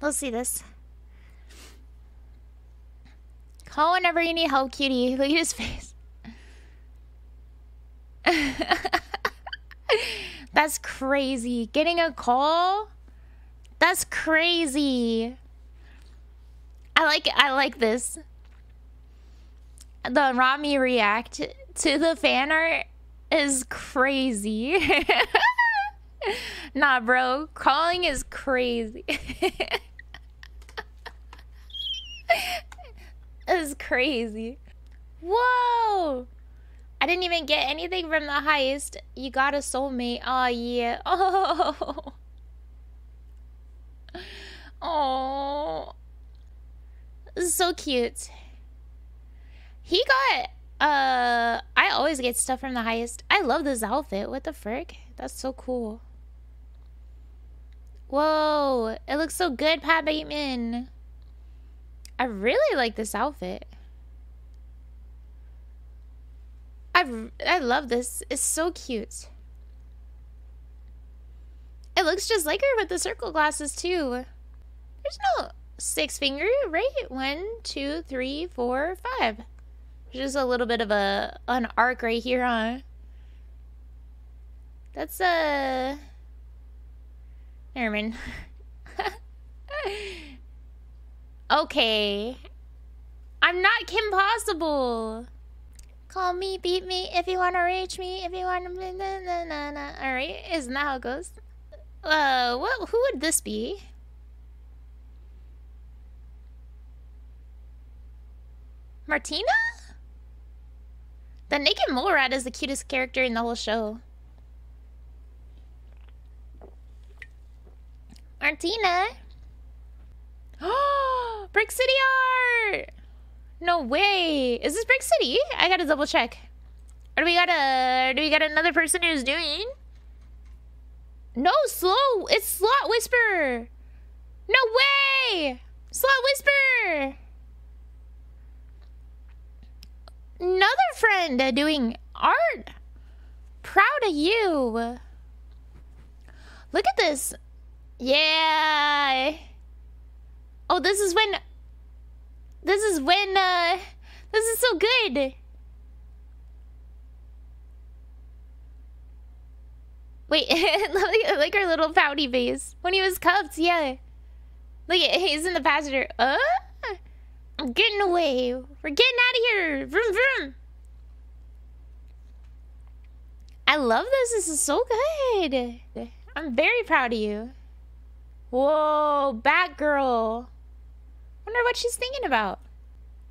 Let's see this. Call whenever you need help, cutie. Look at his face. That's crazy. Getting a call? That's crazy. I like I like this. The Ramee react to the fan art is crazy. nah, bro. Calling is crazy. is crazy. Whoa! I didn't even get anything from the heist. You got a soulmate. Oh, yeah. Oh. Oh. So cute. He got uh I always get stuff from the heist. I love this outfit. What the frick? That's so cool. Whoa, it looks so good, Pat Bateman. I really like this outfit. I I love this. It's so cute. It looks just like her with the circle glasses too. There's no six finger, right? One, two, three, four, five. Just a little bit of a an arc right here, huh? That's a uh... Never okay. I'm not Kim Possible. Call me, beat me if you wanna reach me, if you wanna. Na, na, na, na. All right, isn't that how it goes? Uh, what? Who would this be? Martina? The naked mole rat is the cutest character in the whole show. Martina? Oh, Brick City art! No way. Is this Brick City? I gotta double check. Or do we got a do we got another person who's doing? No, slow. It's Slot Whisper. No way. Slot Whisper. Another friend doing art. Proud of you. Look at this. Yeah. Oh, this is when this is when, uh, this is so good. Wait, like, our little pouty face. When he was cuffed, yeah. Look he's in the passenger. Uh? I'm getting away. We're getting out of here. Vroom, vroom. I love this. This is so good. I'm very proud of you. Whoa, Batgirl wonder what she's thinking about.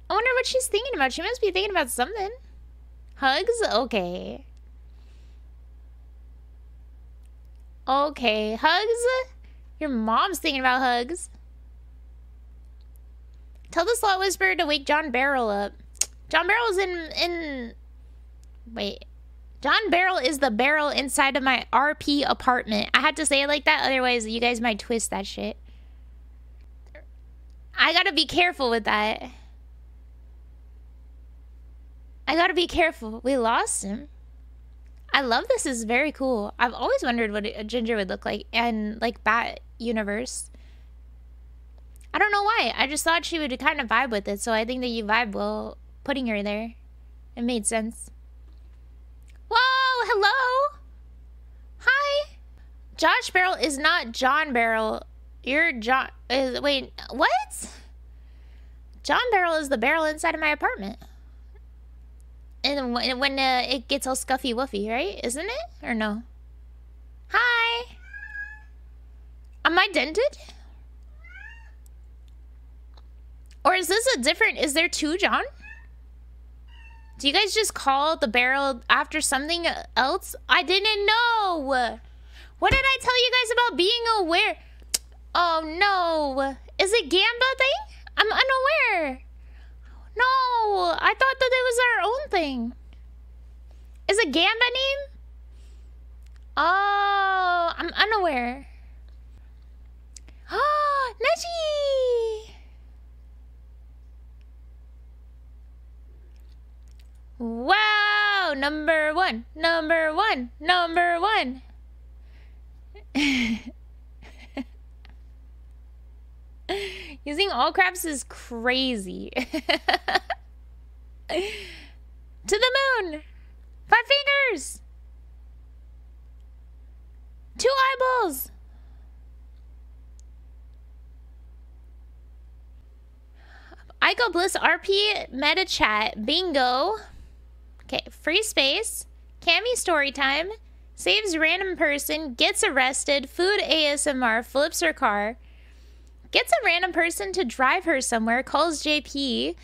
I wonder what she's thinking about. She must be thinking about something. Hugs? Okay. Okay. Hugs? Your mom's thinking about hugs. Tell the slot whisperer to wake John Barrel up. John Barrel's in in wait. John Barrel is the barrel inside of my RP apartment. I had to say it like that, otherwise you guys might twist that shit. I gotta be careful with that. I gotta be careful. We lost him. I love this. is very cool. I've always wondered what a ginger would look like and like Bat Universe. I don't know why. I just thought she would kind of vibe with it. So I think that you vibe well putting her there. It made sense. Hello. Hi. Josh Barrel is not John Barrel. You're John. Is wait, what? John Barrel is the barrel inside of my apartment. And when, when uh, it gets all scuffy woofy, right? Isn't it? Or no? Hi. Am I dented? Or is this a different... Is there two John? Do you guys just call the barrel after something else? I didn't know. What did I tell you guys about being aware? Oh, no. Is it Gamba thing? I'm unaware. No, I thought that it was our own thing. Is it Gamba name? Oh, I'm unaware. Oh, Neji! Wow, number one, number one, number one. Using all crabs is crazy. to the moon! Five fingers! Two eyeballs! Aiko Bliss RP meta chat bingo. Okay, free space. Cami story time. Saves random person. Gets arrested. Food ASMR. Flips her car. Gets a random person to drive her somewhere. Calls JP.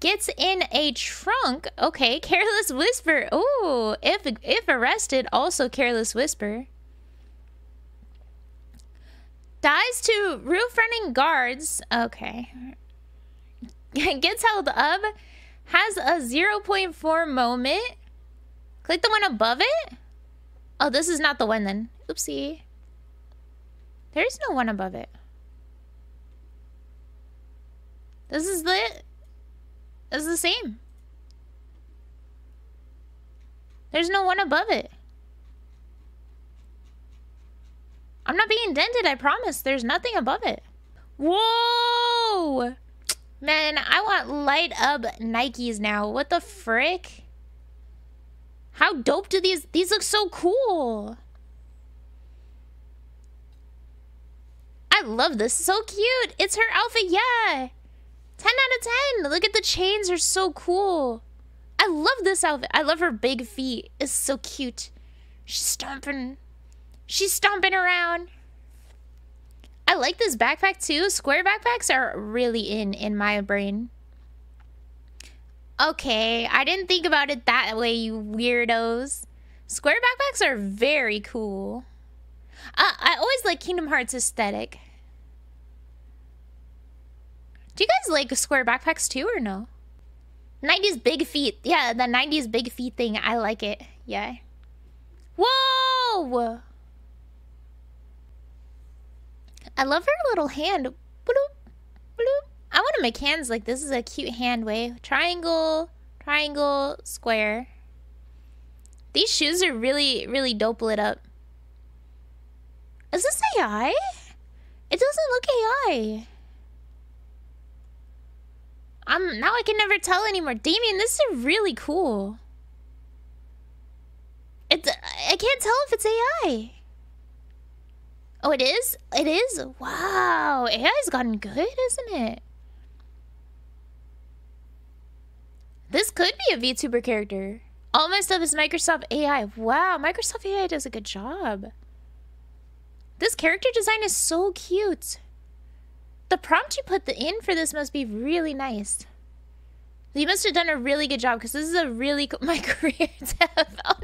Gets in a trunk. Okay, careless whisper. Oh, if if arrested, also careless whisper. Dies to roof running guards. Okay. Gets held up. Has a 0.4 moment. Click the one above it. Oh, this is not the one then. Oopsie. There's no one above it. This is the... This is the same. There's no one above it. I'm not being dented, I promise. There's nothing above it. Whoa! Man, I want light up Nikes now. What the frick? How dope do these... These look so cool. I love this. So cute. It's her outfit. Yeah. 10 out of 10. Look at the chains. They're so cool. I love this outfit. I love her big feet. It's so cute. She's stomping. She's stomping around. I like this backpack too. Square backpacks are really in in my brain. Okay, I didn't think about it that way, you weirdos. Square backpacks are very cool. Uh, I always like Kingdom Hearts aesthetic. Do you guys like square backpacks too or no? 90s big feet. Yeah, the 90s big feet thing. I like it. Yeah. Whoa! I love her little hand. Bloop, bloop. I want to make hands like this is a cute hand wave. Triangle, triangle, square. These shoes are really, really dope lit up. Is this AI? It doesn't look AI. Um, now I can never tell anymore. Damien, this is really cool. It's, I can't tell if it's AI. Oh, it is? It is? Wow. AI's gotten good, isn't it? This could be a VTuber character. All my stuff is Microsoft AI. Wow, Microsoft AI does a good job. This character design is so cute. The prompt you put the in for this must be really nice. You must have done a really good job because this is a really. My career dev. Oh,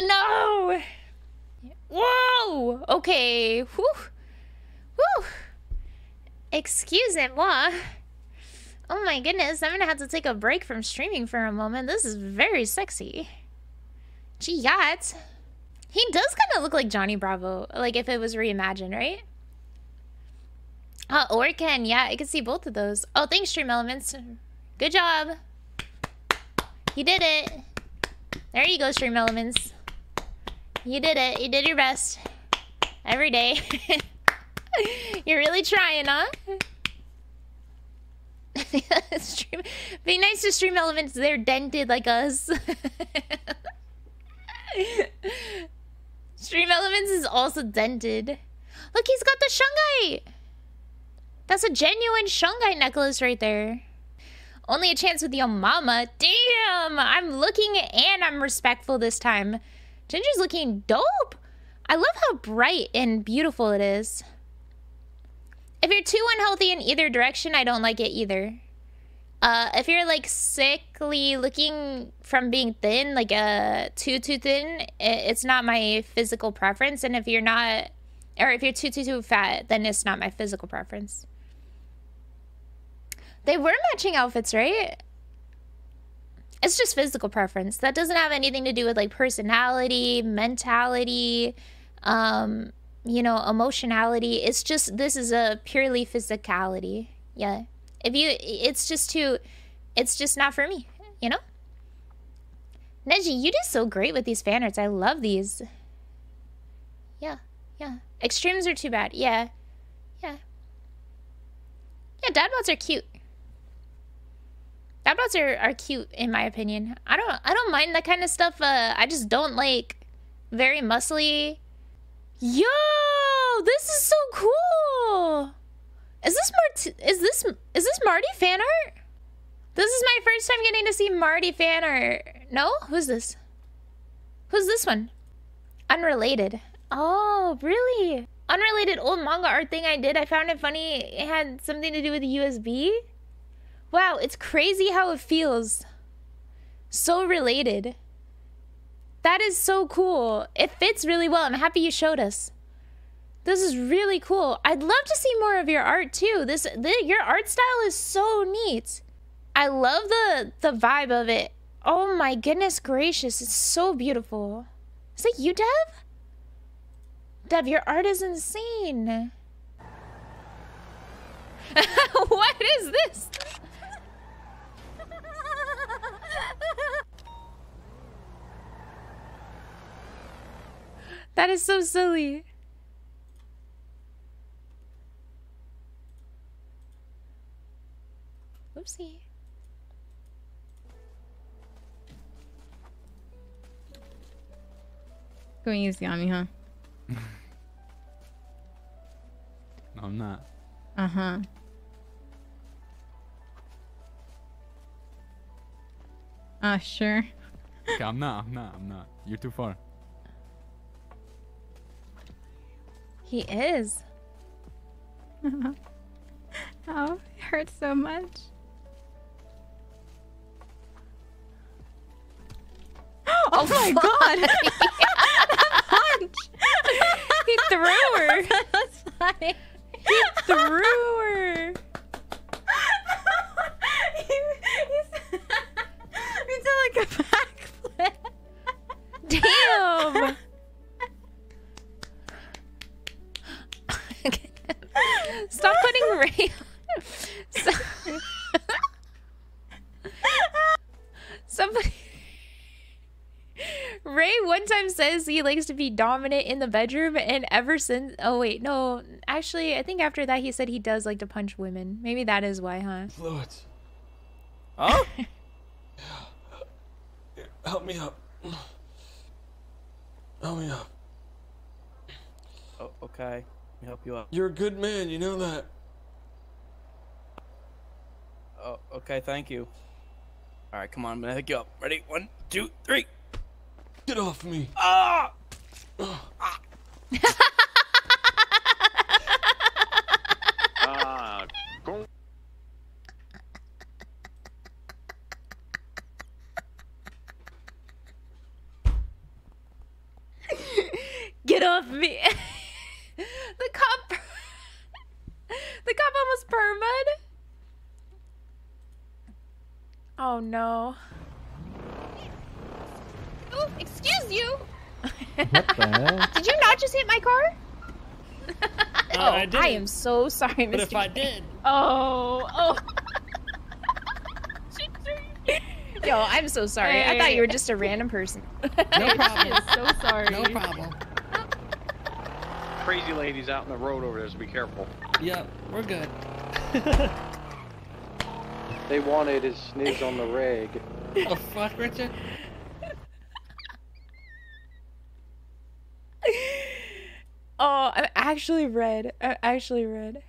no. no. Whoa. Okay. Whew. Whew. Excusez-moi. Oh my goodness, I'm gonna have to take a break from streaming for a moment. This is very sexy. Gee, yacht. He does kind of look like Johnny Bravo, like if it was reimagined, right? Uh, or Ken, yeah, I can see both of those. Oh, thanks, Stream Elements. Good job. You did it. There you go, Stream Elements. You did it. You did your best. Every day. You're really trying, huh? stream, be nice to stream elements. They're dented like us. stream elements is also dented. Look, he's got the shungite. That's a genuine shungite necklace right there. Only a chance with your mama. Damn, I'm looking and I'm respectful this time. Ginger's looking dope. I love how bright and beautiful it is. If you're too unhealthy in either direction, I don't like it either. Uh, if you're like sickly looking from being thin, like uh, too too thin, it's not my physical preference. And if you're not, or if you're too too too fat, then it's not my physical preference. They were matching outfits, right? It's just physical preference. That doesn't have anything to do with like personality, mentality, um, you know, emotionality. It's just this is a purely physicality. Yeah. If you it's just too it's just not for me, you know? Neji, you did so great with these fan arts. I love these. Yeah, yeah. Extremes are too bad. Yeah. Yeah. Yeah, dad bods are cute. Dad are, are cute in my opinion. I don't I don't mind that kind of stuff. Uh, I just don't like very muscly. Yo, this is so cool. Is this Mart is this is this Marty fan art? This is my first time getting to see Marty fan art. No? Who's this? Who's this one? Unrelated. Oh, really? Unrelated old manga art thing I did. I found it funny. It had something to do with the USB. Wow, it's crazy how it feels. So related. That is so cool. It fits really well. I'm happy you showed us. This is really cool. I'd love to see more of your art too. This the, your art style is so neat. I love the the vibe of it. Oh my goodness gracious, it's so beautiful. Is that you, Dev? Dev, your art is insane. what is this? That is so silly. Oopsie. Going easy on me, huh? no, I'm not. Uh huh. Uh, sure. Okay, I'm not. I'm not. I'm not. You're too far. He is. oh, it hurts so much. oh, my god! punch! he threw her. That's funny. He threw her. Says he likes to be dominant in the bedroom, and ever since. Oh, wait, no. Actually, I think after that he said he does like to punch women. Maybe that is why, huh? Fluids. Huh? Help me up. Help me up. Oh, okay. Let me help you up. You're a good man, you know that. Oh, okay, thank you. All right, come on, I'm gonna hook you up. Ready? One, two, three. Get off me. Ah con- Get off me. the cop. the cop almost permud. Oh no. Oh, excuse you. What the hell? Did you not just hit my car? Uh, oh, I I, am so sorry, Mr. But if I did, Oh, oh. Yo, I'm so sorry. I thought you were just a random person. no problem. so sorry. No problem. crazy ladies out in the road over there, so be careful. Yep, we're good. They wanted his sniz on the rig. Oh fuck, Richard. Oh, I'm actually red. I'm actually red.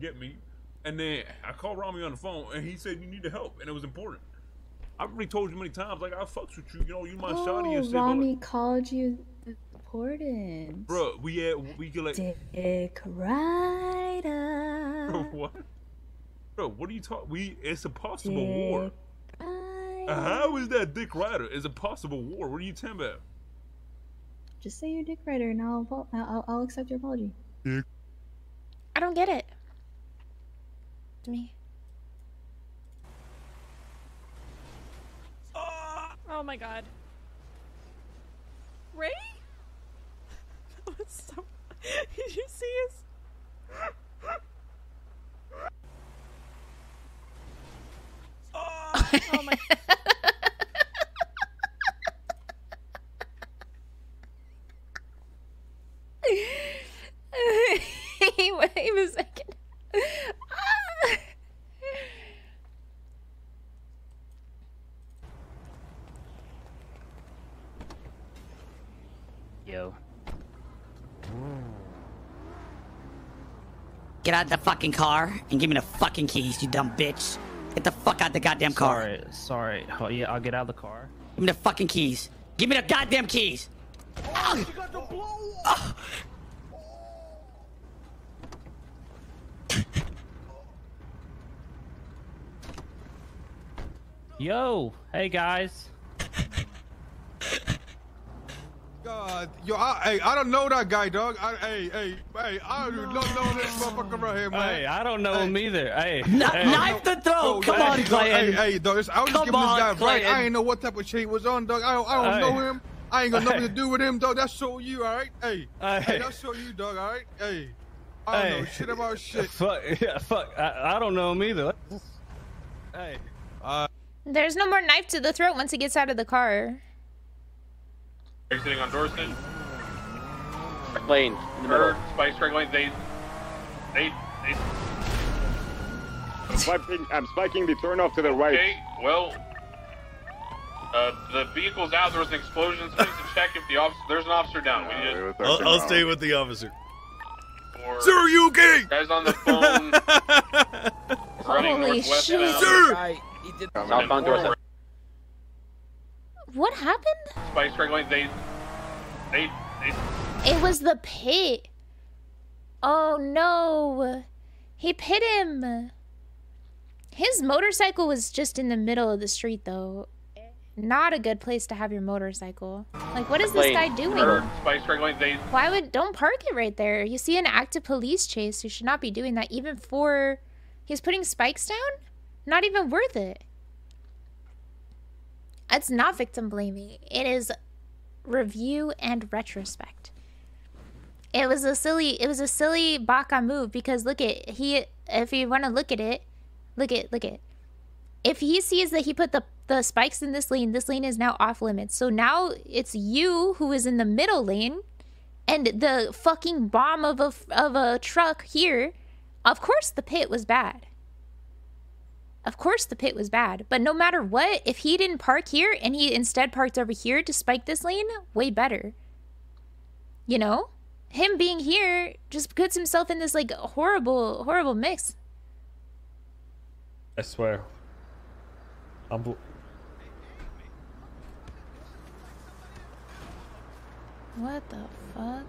get me. And then I called Ramee on the phone, and he said you needed help, and it was important. I've already told you many times, like I fucks with you, you know, you my shawty and Oh, shit. but, Ramee like, called you important. bro, we had we could like, Dick Rider. what? Bro, what are you talking? We it's a possible war. Dick Uh, How is that Dick Rider? It's a possible war. What are you talking about? Just say you're Dick Rider and I'll, I'll, I'll accept your apology. Mm. I don't get it. To me. Ah! Oh my god. Ray? That was so. Did you see his? Ah! Oh my. he went. he was like, ah. Yo. Get out of the fucking car and give me the fucking keys, you dumb bitch. Get the fuck out the goddamn car. Sorry, sorry. Oh, yeah, I'll get out of the car. Give me the fucking keys. Give me the goddamn keys. Ah. Yo, hey guys. God, yo, I, hey, I don't know that guy, dog. I, hey, hey, hey, I do not know this motherfucker right here, man. Hey, I don't know him either. Hey, Kn- hey. knife the throat. Come on, dog, Clayton. Hey, hey, dog, I was just Come giving this guy a break. I ain't know what type of shit was on, dog. I don't, I don't Hey. know him. I ain't got nothing Hey. to do with him, dog. That's so you, all right? Hey, Hey. hey, that's so you, dog, all right? Hey, I don't Hey. know shit about shit. Fuck, yeah, fuck. I, I don't know him either. Hey. Uh, There's no more knife to the throat once he gets out of the car. Exiting on Dorset. Lane, in the middle. Bird, Spice Strike Lane. They, they, they. I'm spiking, I'm spiking the turn off to the right. Okay, well, uh, the vehicle's out. There was an explosion. So we need to check if the officer. There's an officer down. We need to. I'll, I'll stay with the officer. For Sir, are you okay? Guys on the phone. running Holy northwest shit. Sir! Southbound Dorset. What happened? Spice Strike Lane. They, they, they. It was the pit. Oh no. He pit him. His motorcycle was just in the middle of the street though. Not a good place to have your motorcycle. Like what is this guy doing? Bird, Spice Strike Why would don't park it right there? You see an active police chase. You should not be doing that even for he's putting spikes down? Not even worth it. It's not victim blaming. It is review and retrospect. It was a silly it was a silly Baka move because look at he if you want to look at it, look at look at if he sees that he put the the spikes in this lane, this lane is now off limits. So now it's you who is in the middle lane and the fucking bomb of a of a truck here. Of course the pit was bad. Of course the pit was bad, but no matter what, if he didn't park here and he instead parked over here to spike this lane, way better. You know? Him being here just puts himself in this like horrible horrible mix. I swear. I'm. bl- What the fuck?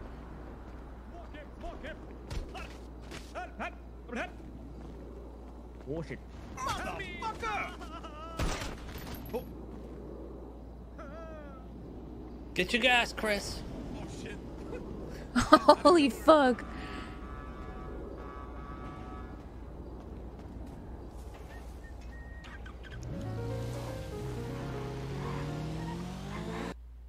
Oh. Get your gas, Chris. Holy fuck.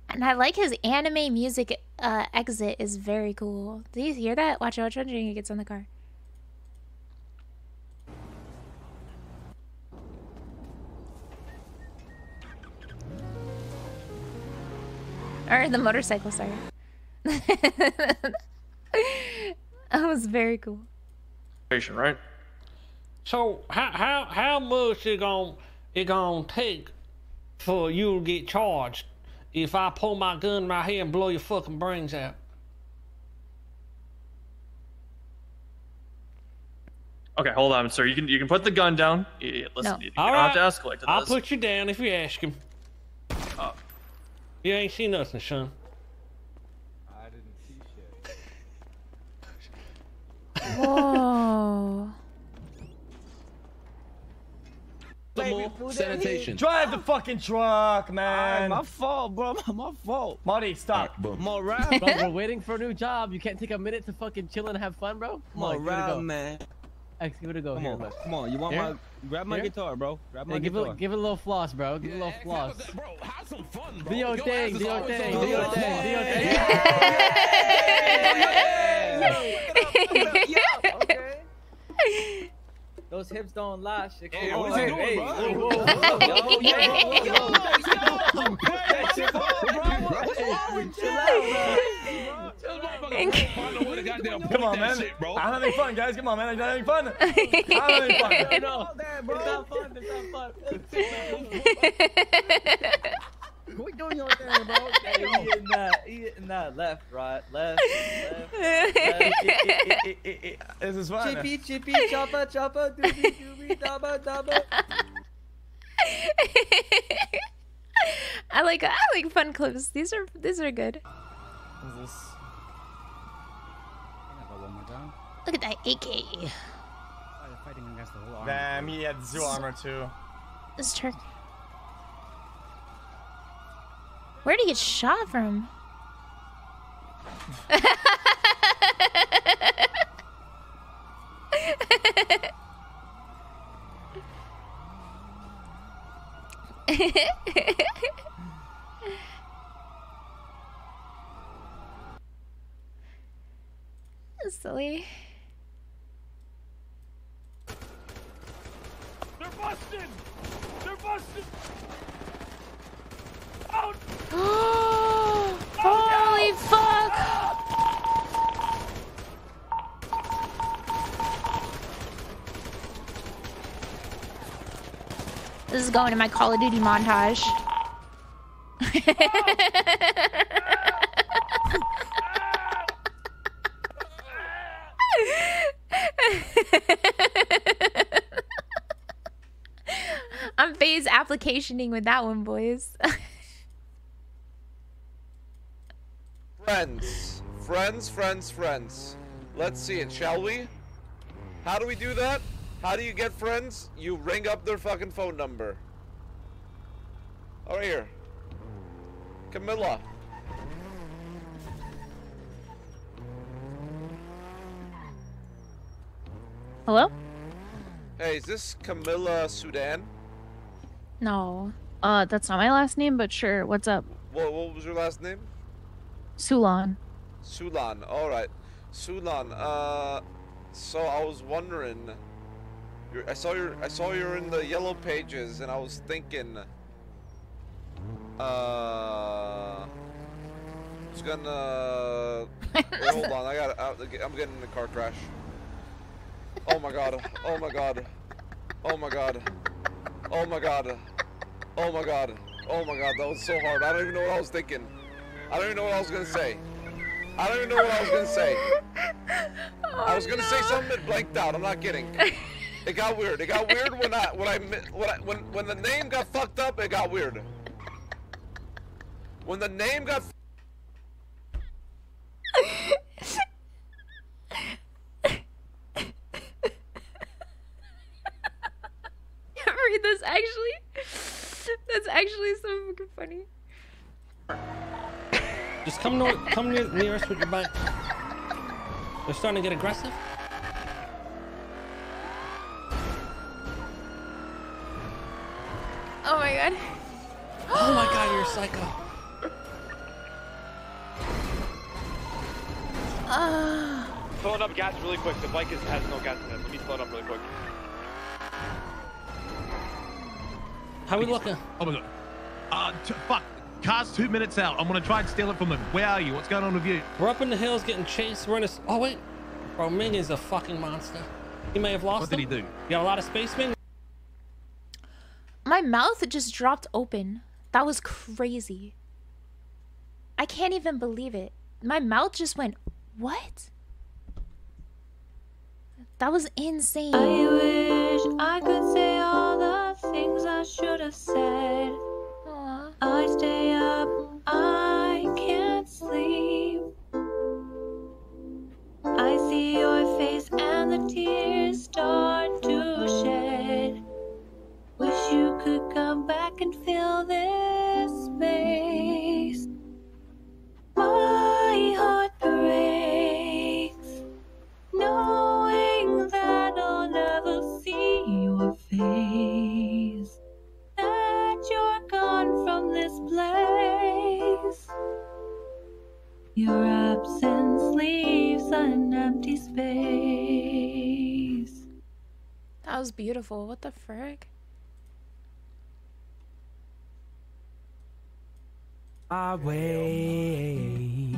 And I like his anime music uh, exit is very cool. Do you hear that? Watch out, watch out, when he gets on the car. Or the motorcycle, sorry. that was very cool. Right. So how how how much it gonna it gonna take for you to get charged if I pull my gun right here and blow your fucking brains out? Okay, hold on, sir. You can you can put the gun down. Y- y- Listen, No. you, you All don't right. have to escalate to I'll this. put you down if you ask him. You ain't seen nothing, son. I didn't see shit. Whoa. Sanitation. Drive the fucking truck, man. my fault, bro. My fault. Marty, stop. More rap, bro. We're waiting for a new job. You can't take a minute to fucking chill and have fun, bro. Come on, More give it a rap, go. man. X, give it a go. Come Here, on, look. come on. You want Here? my grab my Here? guitar, bro? Grab my Yeah, give guitar. it, give it a little floss, bro. Give it a little floss. Bro, have some fun, Do your thing, do your thing, do your thing, do your thing. Those hips don't lie, shit. Hey, Come what on. he doing, bro? bro. Come on, man. I'm having fun, guys. Come on, man. I'm having fun. I'm having fun. No, it's not fun. It's not fun. What we doing out there, bro? Hey, he hitting that. He hitting that left, right, left, left. left. This is fun. Chippy, chippy, chopper, chopper, doobie, doobie, dabba, dabba. I like I like fun clips. These are these are good. What's this? Look at that AK. Damn, he had zoo armor too. This Turk. Where did he get shot from? Silly. They're busted! They're busted! Holy fuck! This is going in my Call of Duty montage. I'm phase applicationing with that one, boys. Friends. Friends, friends. Let's see it, shall we? How do we do that? How do you get friends? You ring up their fucking phone number. Oh, right here. Camilla. Hello? Hey, is this Camilla Sudan? No. Uh, that's not my last name, but sure. What's up? What, what was your last name? Sulan. Sulan. Alright. Sulan, uh... So I was wondering... You're, I saw your I saw you're in the yellow pages, and I was thinking, uh, I was gonna. Wait, hold on, I got. I'm getting in a car crash. Oh my god! Oh my god! Oh my god! Oh my god! Oh my god! Oh my god! That was so hard. I don't even know what I was thinking. I don't even know what I was gonna say. I don't even know what I was gonna say. Oh, I was gonna say something that blanked out. I'm not kidding. It got weird. It got weird when I when I when I, when when the name got fucked up. It got weird. When the name got. Read this actually. That's actually so fucking funny. Just come near, come near, near us with your bike. They're starting to get aggressive. Oh my god. Oh my god, you're a psycho. Ah. Fill it up gas really quick. The bike is, has no gas in it. Let me fill it up really quick. How we looking? Oh my god. Uh, t- fuck. Car's two minutes out. I'm gonna try and steal it from them. Where are you? What's going on with you? We're up in the hills getting chased. We're in a. s- Oh wait, bro, Ming is a fucking monster. He may have lost. What did he do? You got a lot of space, Ming. My mouth just dropped open. That was crazy. I can't even believe it. My mouth just went, what? That was insane. I wish I could say all the things I should have said. The tears start to shed. Wish you could come back and fill this beautiful. What the frick? my way.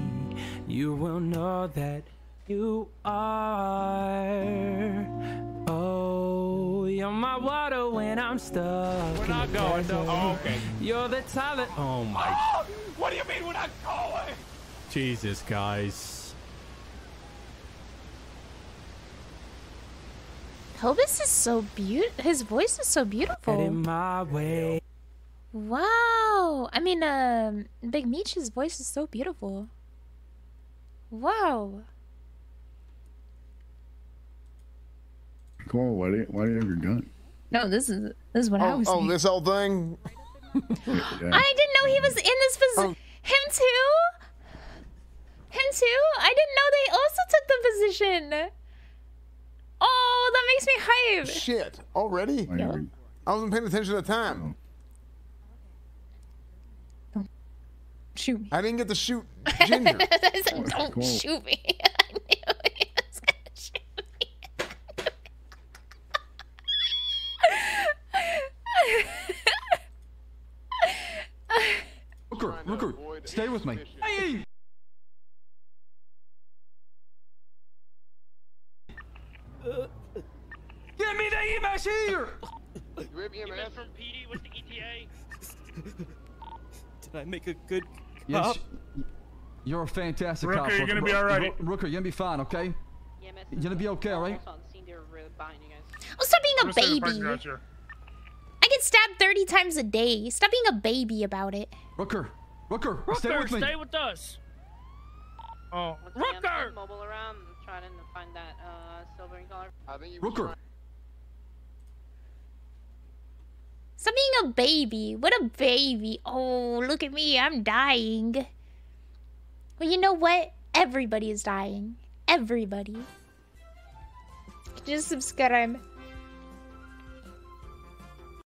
you will know that you are. Oh, you're my water when I'm stuck. We're not going, to. though. Oh, okay. You're the talent. Oh my. Oh, what do you mean we're not going? Jesus, guys. Elvis is so beautiful. His voice is so Get beautiful. in my way. Wow. I mean, um, Big Meech's voice is so beautiful. Wow. Come on, why do you, why do you have your gun? No, this is this is what I Oh, was. oh saying. this old thing. I didn't know he was in this position. Him too. Him too. I didn't know they also took the position. Oh, that makes me hype. Shit, already? Yeah. I wasn't paying attention at the time. Oh. Shoot me. I didn't get to shoot Ginger. I said, don't Cool. shoot me. I knew he was gonna shoot me. Rooker, Rooker, stay with me. Hey! Get me the EMS here! You rip EMS from PD with the ETA. Did I make a good Yes, you're a fantastic Rooker, cop. you're gonna be all right. Rooker, you're gonna be fine, okay? You're gonna be okay, all right? Oh, stop being a I'm sorry, baby. I get stabbed 30 times a day. Stop being a baby about it. Rooker, Rooker, Rooker, stay with me. stay with us. Oh, Rooker! Rooker! Mobile around, trying to find that uh, silver in color. I think Rooker. Stop being a baby. What a baby. Oh, look at me. I'm dying. Well, you know what? Everybody is dying. Everybody. Just subscribe.